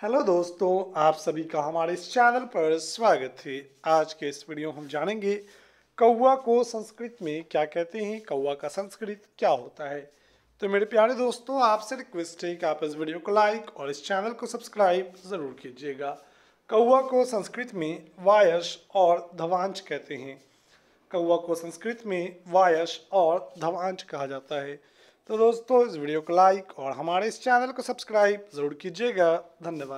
Hello दोस्तों, आप सभी का हमारे इस चैनल पर स्वागत है। आज के इस वीडियो हम जानेंगे कौवा को संस्कृत में क्या कहते हैं, कौवा का संस्कृत क्या होता है। तो मेरे प्यारे दोस्तों, आपसे रिक्वेस्ट है कि आप इस वीडियो को लाइक और इस चैनल को सब्सक्राइब ज़रूर कीजिएगा। कौवा को संस्कृत में वायश और धवांश कहते हैं। कौवा को संस्कृत में वायश और धवांश कहा जाता है। तो दोस्तों, इस वीडियो को लाइक और हमारे इस चैनल को सब्सक्राइब ज़रूर कीजिएगा। धन्यवाद।